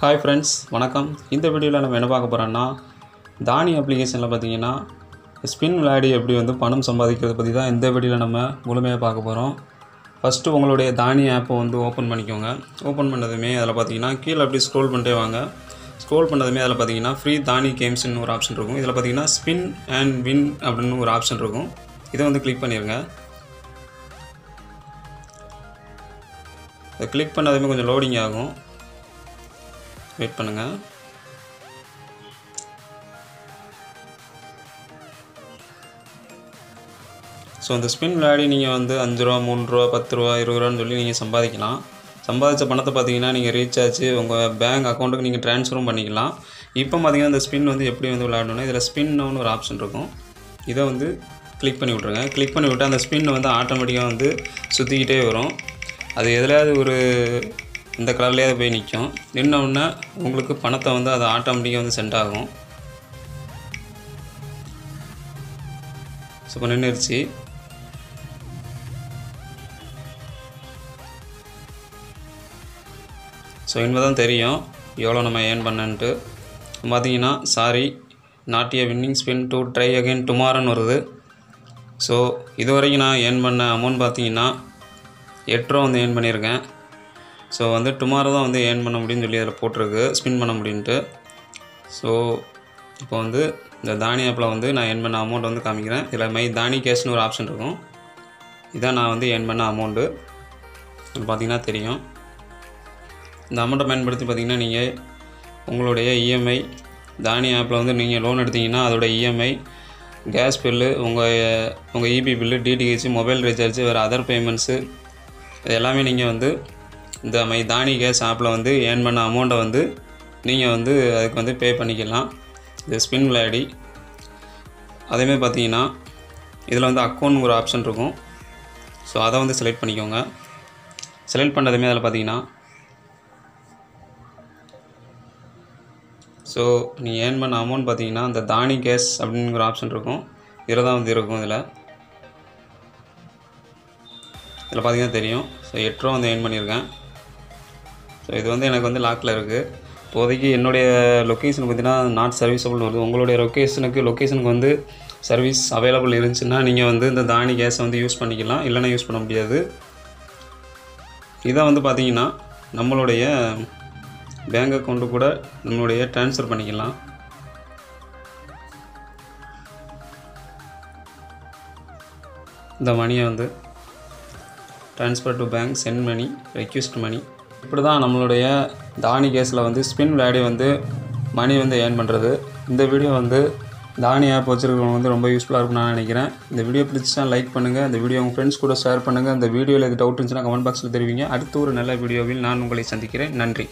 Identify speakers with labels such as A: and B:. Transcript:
A: Hi friends வணக்கம். இந்த வீடியோவில் நம்ம என்ன பார்க்க போகிறோன்னா தானி அப்ளிகேஷனில் பார்த்தீங்கன்னா ஸ்பின் விளையாடி எப்படி வந்து பணம் சம்பாதிக்கிறது பற்றி தான் இந்த வீடியோவில் நம்ம முழுமையாக பார்க்க போகிறோம் ஃபஸ்ட்டு உங்களுடைய தானி ஆப்பை வந்து ஓப்பன் பண்ணிக்கோங்க. ஓப்பன் பண்ணதுமே அதில் பார்த்தீங்கன்னா கீழே அப்படி ஸ்க்ரோல் பண்ணிட்டே வாங்க. ஸ்க்ரோல் பண்ணதுமே அதில் பார்த்தீங்கன்னா ஃப்ரீ தானி கேம்ஸ்னு ஒரு ஆப்ஷன் இருக்கும். இதில் பார்த்தீங்கன்னா ஸ்பின் அண்ட் வின் அப்படின்னு ஒரு ஆப்ஷன் இருக்கும். இதை வந்து கிளிக் பண்ணிடுங்க இதை கிளிக் பண்ணதுமே கொஞ்சம் லோடிங் ஆகும். வெயிட் பண்ணுங்கள் ஸோ அந்த ஸ்பின் விளையாடி நீங்கள் வந்து அஞ்சு ரூபா மூணு ரூபா பத்து ரூபா இருபது ரூபான்னு சொல்லி நீங்கள் சம்பாதிக்கலாம். சம்பாதிச்ச பணத்தை பார்த்தீங்கன்னா நீங்கள் ரீசார்ஜ் உங்கள் பேங்க் அக்கௌண்ட்டுக்கு நீங்கள் ட்ரான்ஸ்ஃபரும் பண்ணிக்கலாம். இப்போ பார்த்தீங்கன்னா இந்த ஸ்பின் வந்து எப்படி வந்து விளையாடணும்னா இதில் ஸ்பின்னு ஒரு ஆப்ஷன் இருக்கும். இதை வந்து கிளிக் பண்ணி விட்ருங்க கிளிக் பண்ணி விட்டு அந்த ஸ்பின் வந்து ஆட்டோமேட்டிக்காக வந்து சுற்றிக்கிட்டே வரும். அது எதுலையாவது ஒரு இந்த கலர்லேயே போய் நிற்கும் நின்ன உடனே உங்களுக்கு பணத்தை வந்து அது ஆட்டோமேட்டிக்காக வந்து சென்ட் ஆகும். ஸோ இப்போ நின்றுருச்சு ஸோ இனிமேல் தான் தெரியும் எவ்வளோ நம்ம ஏர்ன் பண்ணன்ட்டு. பார்த்தீங்கன்னா sorry not a winning spin to try again டுமாரோன்னு வருது. ஸோ இது வரைக்கும் நான் ஏர்ன் பண்ண அமௌண்ட் பார்த்தீங்கன்னா எட்டு ரூபா வந்து ஏர்ன் பண்ணியிருக்கேன். ஸோ வந்து டுமாரோ தான் வந்து ஏர்ன் பண்ண முடியும்னு சொல்லி அதில் போட்டிருக்கு. ஸ்பின் பண்ண முடியுன்ட்டு ஸோ இப்போ வந்து இந்த தானி ஆப்பில் வந்து நான் ஏர்ன் பண்ண அமௌண்ட் வந்து காமிக்கிறேன். இதில் மை தானி கேஷ்னு ஒரு ஆப்ஷன் இருக்கும். இதான் நான் வந்து ஏர்ன் பண்ண அமௌண்ட்டு பார்த்திங்கன்னா பார்த்தீங்கன்னா தெரியும். இந்த அமௌண்ட்டை பயன்படுத்தி பார்த்தீங்கன்னா நீங்கள் உங்களுடைய இஎம்ஐ தானி ஆப்பில் வந்து நீங்கள் லோன் எடுத்தீங்கன்னா அதோட இஎம்ஐ கேஸ் பில்லு உங்கள் உங்கள் EB bill DTH mobile recharge வேறு அதர் பேமெண்ட்ஸு இது எல்லாமே நீங்கள் வந்து இந்த மாதிரி தானி கேஸ் ஆப்பில் வந்து ஏர்ன் பண்ண அமௌண்ட்டை வந்து நீங்கள் வந்து அதுக்கு வந்து பே பண்ணிக்கலாம். இது ஸ்பின் விளையாடி அதேமாதிரி பார்த்தீங்கன்னா இதில் வந்து அக்கௌண்ட் ஒரு ஆப்ஷன் இருக்கும். ஸோ அதை வந்து செலக்ட் பண்ணிக்கோங்க. செலக்ட் பண்ணதுமே அதில் பார்த்தீங்கன்னா ஸோ நீங்கள் ஏர்ன் பண்ண அமௌண்ட் பார்த்தீங்கன்னா அந்த தானி கேஸ் அப்படிங்கிற ஆப்ஷன் இருக்கும். இதில் தான் வந்து இருக்கும் இதில். இதில் பார்த்தீங்கன்னா தெரியும். ஸோ எட்டு ரூபா வந்து ஏர்ன் பண்ணியிருக்கேன். ஸோ இது வந்து எனக்கு வந்து லாக்கில் இருக்குது இப்போதைக்கு என்னுடைய லொக்கேஷன் பார்த்தீங்கன்னா நாட் சர்வீஸபிள்னு வருது. உங்களுடைய லொக்கேஷனுக்கு லொக்கேஷனுக்கு வந்து சர்வீஸ் அவைலபிள் இருந்துச்சுன்னா நீங்கள் வந்து இந்த தானி கேஸை வந்து யூஸ் பண்ணிக்கலாம். இல்லைன்னா யூஸ் பண்ண முடியாது. இதை வந்து பார்த்தீங்கன்னா நம்மளுடைய பேங்க் அக்கௌண்ட்டு கூட நம்மளுடைய ட்ரான்ஸ்ஃபர் பண்ணிக்கலாம். இந்த மணியை வந்து transfer to bank send money request money இப்படி தான் நம்மளுடைய தானி கேஸில் வந்து ஸ்பின் விளையாடி வந்து மணி வந்து ஏர்ன் பண்ணுறது இந்த வீடியோ வந்து தானி ஆப் வச்சுருக்கவங்க வந்து ரொம்ப யூஸ்ஃபுல்லாக இருக்கும்னு நான் நினைக்கிறேன். இந்த வீடியோ பிடிச்சா லைக் பண்ணுங்கள் இந்த வீடியோ உங்கள் ஃப்ரெண்ட்ஸ் கூட ஷேர் பண்ணுங்கள் இந்த வீடியோவில் எது டவுட் இருந்துச்சுன்னா கமெண்ட் பாக்ஸில் தெரிவிங்க. அடுத்த ஒரு நல்ல வீடியோவில் நான் உங்களை சந்திக்கிறேன். நன்றி.